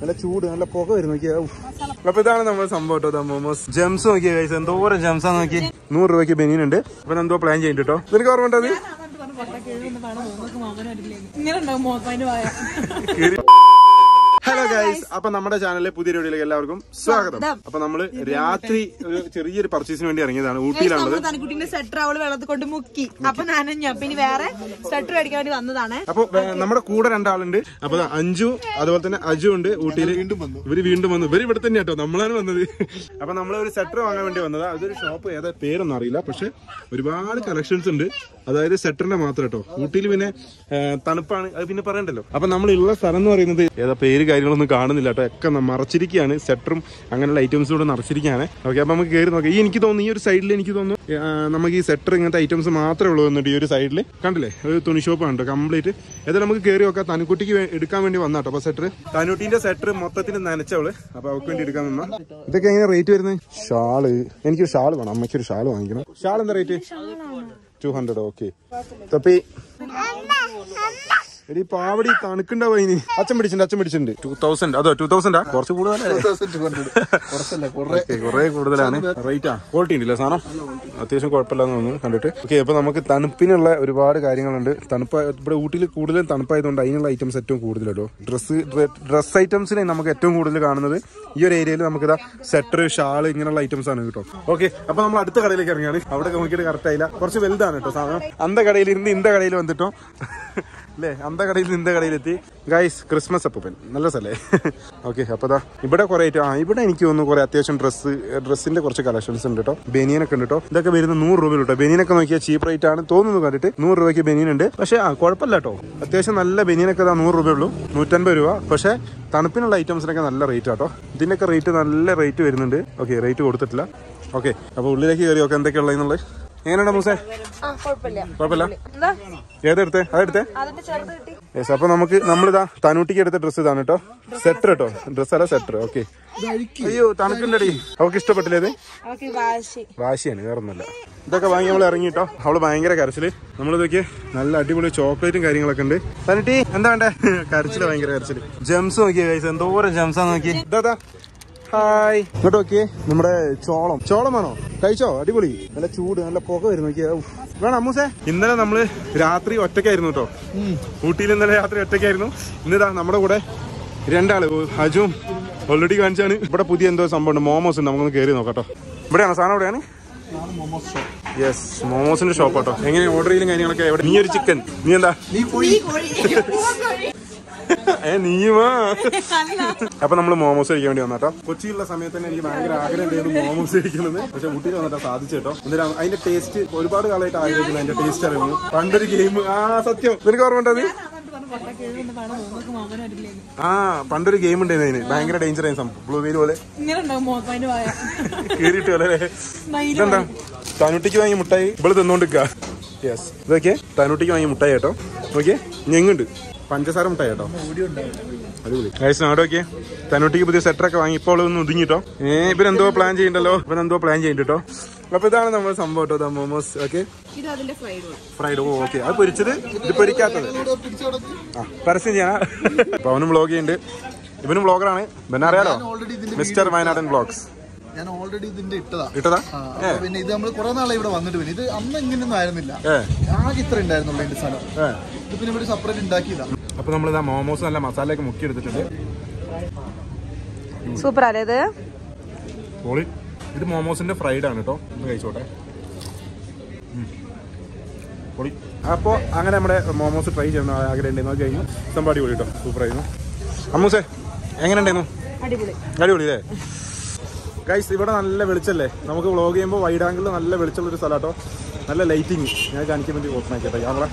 നല്ല ചൂട് നല്ല പുക വരും നോക്കിയാ ഔ. അപ്പൊ ഇതാണ് നമ്മുടെ സംഭവം കേട്ടോ മോമോസ്. ജംസ് നോക്കിയ കൈസ് എന്തോരം ജംസാ നോക്കി നൂറ് രൂപയ്ക്ക് ബനിയൻ ഉണ്ട് അപ്പൊ എന്തോ പ്ലാൻ ചെയ്യുന്നുണ്ട് കേട്ടോ. നിനക്ക് ഓർമ്മ ഉണ്ടത് ഇങ്ങനെ ഹലോ ഗൈസ് അപ്പൊ നമ്മുടെ ചാനലിലെ പുതിയ വീഡിയോയിലേക്ക് എല്ലാവർക്കും സ്വാഗതം. അപ്പൊ നമ്മൾ രാത്രി ഒരു ചെറിയൊരു പർച്ചേസിന് വേണ്ടി ഇറങ്ങിയതാണ് ഊട്ടിയിലാണ് നമ്മൾ തനിക്കുട്ടിന്റെ സെറ്റർ അവൾ വെള്ളത്തിൽ കൊണ്ട് മുക്കി. അപ്പൊ നനഞ്ഞു അപ്പൊ ഇനി വേറെ സെറ്റർ അടിക്കാൻ വേണ്ടി വന്നതാണ്. അപ്പൊ നമ്മുടെ കൂടെ രണ്ടാളുണ്ട്. അപ്പൊ അഞ്ചു അതുപോലെ തന്നെ അജു ഉണ്ട് ഊട്ടിയിൽ ഇവർ വീണ്ടും വന്നു. ഇവർ ഇവിടെ തന്നെ കേട്ടോ നമ്മളാണ് വന്നത്. അപ്പൊ നമ്മൾ ഒരു സെറ്റർ വാങ്ങാൻ വേണ്ടി വന്നതാ. അതൊരു ഷോപ്പ് ഏതാ പേരൊന്നും അറിയില്ല. പക്ഷെ ഒരുപാട് കളക്ഷൻസ് ഉണ്ട്. അതായത് സെറ്ററിന്റെ മാത്രം കേട്ടോ. ഊട്ടിയിൽ പിന്നെ തണുപ്പാണ്. അത് പിന്നെ പറയണ്ടല്ലോ. അപ്പൊ നമ്മളുള്ള സ്ഥലം എന്ന് പറയുന്നത് ഏതാ പേര് കാര്യങ്ങളൊന്നും കാണുന്നില്ല കേട്ടോ. ഒക്കെ മറച്ചിരിക്കുകയാണ്. സെറ്ററും അങ്ങനെയുള്ള ഐറ്റംസും കൂടെ നിറച്ചിരിക്കുകയാണ്. ഓക്കെ അപ്പോൾ നമുക്ക് കയറി നോക്കാം. ഈ എനിക്ക് തോന്നുന്നു ഈ ഒരു സൈഡിൽ എനിക്ക് തോന്നുന്നു നമുക്ക് ഈ സെറ്റർ ഇങ്ങനത്തെ ഐറ്റംസ് മാത്രമേ ഉള്ളൂ എന്നിട്ട് ഈ ഒരു സൈഡിൽ കണ്ടില്ലേ? ഒരു തുണി ഷോപ്പ് കേട്ടോ കംപ്ലീറ്റ് ഏതായാലും നമുക്ക് കയറി നോക്കാം. തനുക്കുട്ടിക്ക് എടുക്കാൻ വേണ്ടി വന്നാ കേട്ടോ. അപ്പോൾ സെറ്റർ തനുട്ടീന്റെ സെറ്റർ മൊത്തത്തിൽ നനച്ചവൾ. അപ്പോൾ അവൾക്ക് വേണ്ടി എടുക്കാൻ വന്ന ഇതൊക്കെ എങ്ങനെ റേറ്റ് വരുന്നത് ഷാൾ. എനിക്കൊരു ഷാൾ വേണം. അമ്മയ്ക്കൊരു ഷാൾ വാങ്ങിക്കണം. ഷാൾ എന്താ റേറ്റ് ടു ഹൺഡ്രഡ് ഓക്കെ തൊപ്പി. എടി പാവടി തണുക്കുണ്ടാവും അച്ഛൻ പിടിച്ചിട്ടുണ്ട് അച്ഛൻ പിടിച്ചിട്ടുണ്ട്. ടൂ തൗസൻഡ് അതോ ടൂ തൗസൻഡാ കുറച്ച് കൂടുതലല്ലേ? കുറെ. കൂടുതലാണ്. റേറ്റാ ക്വാളിറ്റി ഉണ്ടല്ലേ സാധനം? അത്യാവശ്യം കുഴപ്പമില്ലാന്ന് തോന്നുന്നു കണ്ടിട്ട്. ഓക്കെ അപ്പൊ നമുക്ക് തണുപ്പിനുള്ള ഒരുപാട് കാര്യങ്ങളുണ്ട്. തണുപ്പ് ഇവിടെ ഊട്ടിയിൽ കൂടുതലും തണുപ്പായതുകൊണ്ട് അതിനുള്ള ഐറ്റംസ് ഏറ്റവും കൂടുതലോ ഡ്രസ് ഡ്രസ്സ് ഡ്രസ് ഐറ്റംസിനെ നമുക്ക് ഏറ്റവും കൂടുതൽ കാണുന്നത് ഈ ഒരു ഏരിയയിൽ നമുക്ക് സെറ്റർ ഷാൾ ഇങ്ങനെയുള്ള ഐറ്റംസ് ആണ് കേട്ടോ. ഓക്കെ അപ്പൊ നമ്മൾ അടുത്ത കടയിലേക്ക് ഇറങ്ങിയാണ് അവിടെ നോക്കിയിട്ട് കറക്റ്റ് ആയില്ല. കുറച്ച് വലുതാണ് കേട്ടോ സാധനം. അന്ത കടയിൽ ഇരുന്ന് ഇന്ത കടയിൽ വന്നിട്ടോ? അല്ലേ? അന്ത കടയിൽ ഇന്ത കടയിലെത്തി ഗൈസ് ക്രിസ്മസ് അപ്പൂപ്പൻ. നല്ല സ്ഥലേ. ഓക്കെ അപ്പൊ ദാ ഇവിടെ കുറെ ആ ഇവിടെ എനിക്ക് തോന്നുന്നു കുറെ അത്യാവശ്യം ഡ്രസ്സ് ഡ്രസ്സിന്റെ കുറച്ച് കളക്ഷൻസ് ഉണ്ട് കേട്ടോ. ബനിയനൊക്കെ ഉണ്ട് കേട്ടോ. ഇതൊക്കെ വരുന്ന നൂറ് രൂപ കേട്ടോ. ബനിയനൊക്കെ നോക്കിയാൽ ചീപ്പ് റേറ്റ് ആണ് തോന്നുന്നു കണ്ടിട്ട്. നൂറ് രൂപയ്ക്ക് ബനിയൻ ഉണ്ട്. പക്ഷേ ആ കുഴപ്പമില്ല കേട്ടോ. അത്യാവശ്യം നല്ല ബനിയനൊക്കെ നൂറ് രൂപയുള്ളൂ നൂറ്റൻപത് രൂപ. പക്ഷേ തണുപ്പിനുള്ള ഐറ്റംസിനൊക്കെ നല്ല റേറ്റ് ആട്ടോ ഇതിന്റെയൊക്കെ റേറ്റ് നല്ല റേറ്റ് വരുന്നുണ്ട്. ഓക്കെ റേറ്റ് കൊടുത്തിട്ടില്ല. ഓക്കെ അപ്പൊ ഉള്ളിലേക്ക് കയറി ഒക്കെ എന്തൊക്കെയുള്ളതെന്നുള്ളത് എങ്ങനെയാണ് മൂസേ? കുഴപ്പമില്ല. ഏതെടുത്തേ? അതെടുത്തേ? യെസ് അപ്പൊ നമുക്ക് നമ്മളിതാ തനൂട്ടിക്ക് എടുത്ത ഡ്രസ്സ് ഇതാണ് കേട്ടോ സെറ്റർ കേട്ടോ ഡ്രസ് അല്ല സെറ്റർ ഓക്കെ അയ്യോ തണുക്കുണ്ടടി. അവൾക്ക് ഇഷ്ടപ്പെട്ടില്ലേ വാശിയാണ് വേറൊന്നുമല്ല. ഇതൊക്കെ വാങ്ങി നമ്മൾ ഇറങ്ങിട്ടോ അവൾ ഭയങ്കര കരച്ചിൽ. നമ്മളിതൊക്കെ നല്ല അടിപൊളി ചോക്ലേറ്റും കാര്യങ്ങളൊക്കെ ഉണ്ട്. തനിട്ടി എന്താ വേണ്ടേ? കരച്ചിൽ ഭയങ്കര കരച്ചിൽ. ജംസ് നോക്കിയേ കൈസ് എന്തോരം ജംസാ നോക്കി ഇതാ ഹായ് ഇങ്ങോട്ട് നോക്കിയേ നമ്മുടെ ചോളം. ചോളമാണോ കഴിച്ചോ? അടിപൊളി. നല്ല ചൂട് നല്ല പുക വരും നോക്കിയാ. വേണം അമ്മൂസേ? ഇന്നലെ നമ്മൾ രാത്രി ഒറ്റയ്ക്കായിരുന്നു കേട്ടോ. ഊട്ടിയിൽ ഇന്നലെ രാത്രി ഒറ്റയ്ക്കായിരുന്നു. ഇന്നിതാ നമ്മുടെ കൂടെ രണ്ടാൾ അജും ഓൾറെഡി കാണിച്ചാണ്. ഇവിടെ പുതിയ എന്തോ സംഭവം ഉണ്ട് മോമോസ് ഉണ്ട്. നമുക്കൊന്ന് കയറി നോക്കാം കേട്ടോ. ഇവിടെയാണോ? സാധനം എവിടെയാണ് യെസ് മോമോസിന്റെ ഷോപ്പ് കേട്ടോ. എങ്ങനെ ഓർഡർ ചെയ്യലും കാര്യങ്ങളൊക്കെ എവിടെ? നീ ഒരു ചിക്കൻ നീ എന്താ? നീയുമാ? അപ്പൊ നമ്മൾ മോമോസ് കഴിക്കാൻ വേണ്ടി വന്നാട്ടോ കൊച്ചിയിലുള്ള സമയത്ത് തന്നെ എനിക്ക് ഭയങ്കര ആഗ്രഹം ഉണ്ടായിരുന്നു മോമോസ് കഴിക്കുന്നത് പക്ഷെ ഊട്ടിയിൽ വന്നിട്ട് സാധിച്ചു കേട്ടോ എന്തായാലും അതിന്റെ ടേസ്റ്റ് ഒരുപാട് കാലമായിട്ട് ആഗ്രഹിക്കുന്നു അതിന്റെ ടേസ്റ്റ് അറിയുന്നു. പണ്ടൊരു ഗെയിം ആ സത്യം. നിനക്ക് ഓർമ്മ ഉണ്ടത്? ആ പണ്ടൊരു ഗെയിം ഉണ്ടായിരുന്നു അതിന്. ഭയങ്കര ഡേഞ്ചർ ആയിരുന്നു സംഭവം. ബ്ലൂ വെയിൽ പോലെ. എന്താ കീറിയിട്ട് പോലെ. ഇതെന്താ? തനുട്ടിക്ക് വാങ്ങി മുട്ടായി. ഇവൾ തിന്നോണ്ടിരിക്ക. യെസ് ഇതൊക്കെ തനുട്ടിക്ക് വാങ്ങി മുട്ടായി കേട്ടോ. ഓക്കെ ഞെങ്ങുണ്ട്. പഞ്ചസാര മുട്ടായി കേട്ടോ. അടിപൊളി. ഗൈസ് നാട് നോക്കിയേ തന്നോട്ടിക്ക് പുതിയ സെറ്ററൊക്കെ വാങ്ങി. ഇപ്പോൾ ഒന്ന് ഒതുങ്ങിട്ടോ ഏ ഇവരെന്തോ പ്ലാൻ ചെയ്യണ്ടല്ലോ. ഇവരെന്തോ പ്ലാൻ ചെയ്യണ്ടോ അപ്പൊ ഇതാണ് നമ്മുടെ സംഭവം കേട്ടോ മോമോസ് ഓക്കെ ഇത് അതിന്റെ ഫ്രൈഡ് ഫ്രൈഡ് ഓ ഓക്കെ അത് പൊരിച്ചത് ഇത് പൊരിക്കാത്തത്. ആ പരസ്യം ചെയ്യാ അപ്പൊ അവനും വ്ളോഗ് ചെയ്യുന്നുണ്ട്. ഇവനും വ്ളോഗറാണ് പിന്നെ അറിയാലോ? മിസ്റ്റർ വയനാടൻ ബ്ലോഗ്സ് ഞാൻ ഓൾറെഡി ഇതിന്റെ ഇട്ടതാ. ഇട്ടതാ? പിന്നെ ഇത് നമ്മൾ കുറെ നാളെ ഇവിടെ വന്നിട്ട് പിന്നെ. ഇത് അന്ന് ഇങ്ങനെയൊന്നും ആയിരുന്നില്ല. ആകെ ഇത്ര ഉണ്ടായിരുന്നുള്ളൂ എന്റെ സ്ഥലം. ഇത് പിന്നെ ഇവിടെ സെപ്പറേറ്റ് ഉണ്ടാക്കിയതാ. അപ്പൊ നമ്മൾ ഇതാ മോമോസ് നല്ല മസാലയൊക്കെ മുക്കി എടുത്തിട്ടുണ്ട് സൂപ്പർ അല്ലേ ഇത്? പൊളി. ഇത് മോമോസിന്റെ ഫ്രൈഡ് ആണ് കേട്ടോ ഒന്ന് കഴിച്ചോട്ടെ. പൊളി. അപ്പോൾ അങ്ങനെ നമ്മുടെ മോമോസ് ട്രൈ ചെയ്യണം. ആഗ്രഹം ഉണ്ടായിരുന്നു ഇഷ്ടം കഴിഞ്ഞു. സംഭവം അടിപൊളി കേട്ടോ സൂപ്പർ ആയിരുന്നു. അമ്മൂസേ എങ്ങനെ ഉണ്ടായിരുന്നു അടിപൊളി. അടിപൊളി അല്ലേ ഗൈസ് ഇവിടെ നല്ല വെളിച്ചല്ലേ? നമുക്ക് വ്ളോഗ് ചെയ്യുമ്പോൾ വൈഡ് ആംഗിളിൽ നല്ല വെളിച്ചമുള്ളൊരു സ്ഥലം കേട്ടോ നല്ല ലൈറ്റിങ് ഞാൻ കാണിക്കാൻ വേണ്ടി ഓപ്പൺ ആക്കിയാട്ടെ ക്യാമറ